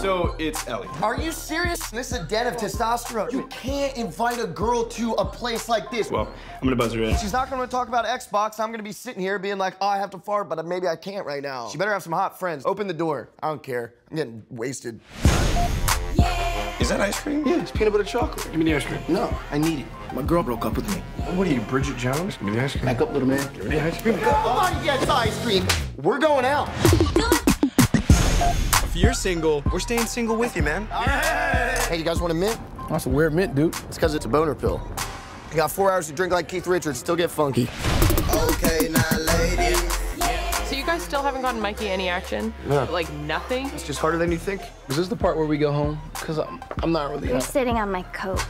So it's Ellie. Are you serious? This is a den of testosterone. You can't invite a girl to a place like this. Well, I'm gonna buzz her in. She's not gonna talk about Xbox. I'm gonna be sitting here being like, oh, I have to fart, but maybe I can't right now. She better have some hot friends. Open the door. I don't care. I'm getting wasted. Is that ice cream? Yeah, it's peanut butter chocolate. Give me the ice cream. No, I need it. My girl broke up with me. What are you, Bridget Jones? Give me the ice cream. Back up, little man. Give me the ice cream. Come on, yes, ice cream. We're going out. If you're single, we're staying single with you, man. Hey, you guys want a mint? That's a weird mint, dude. It's because it's a boner pill. You got four hours to drink like Keith Richards, still get funky. Okay, now, ladies. So you guys still haven't gotten Mikey any action? No. Like nothing? It's just harder than you think. Is this the part where we go home? Because I'm, I'm not really. You're sitting on my coat.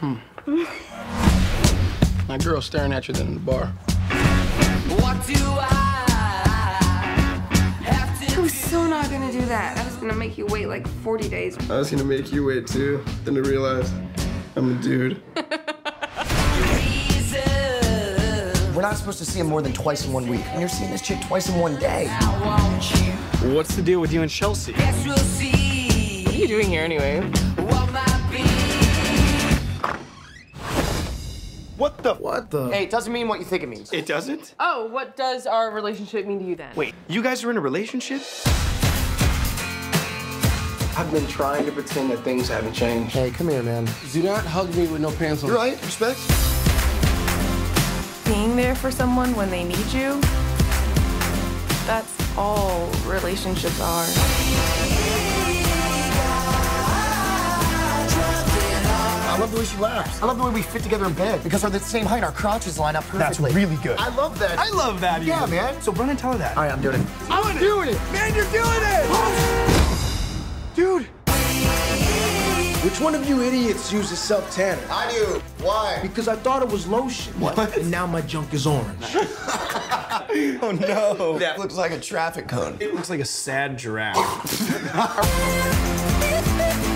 Hmm. My girl's staring at you then in the bar. What do I have to I'm so not gonna do that. I was gonna make you wait like 40 days. I was gonna make you wait too, then to realize I'm a dude. We're not supposed to see him more than twice in one week. And you're seeing this chick twice in one day. I want you. What's the deal with you and Chelsea? Guess we'll see. What are you doing here anyway? What the? What the? Hey, it doesn't mean what you think it means. It doesn't? Oh, what does our relationship mean to you then? Wait, you guys are in a relationship? I've been trying to pretend that things haven't changed. Hey, come here, man. Do not hug me with no pants on. You're right, respect. Being there for someone when they need you, that's all relationships are. Love the way she laughs. I love the way we fit together in bed because we're the same height. Our crotches line up perfectly. That's really good. I love that. I love that. Yeah, even. man. So run and tell her that. All right, I'm doing it. I'm doing it. Man, you're doing it. Dude. Which one of you idiots uses self tanner? I do. Why? Because I thought it was lotion. What? And now my junk is orange. Oh no. That looks like a traffic cone. It looks like a sad giraffe. Ooh,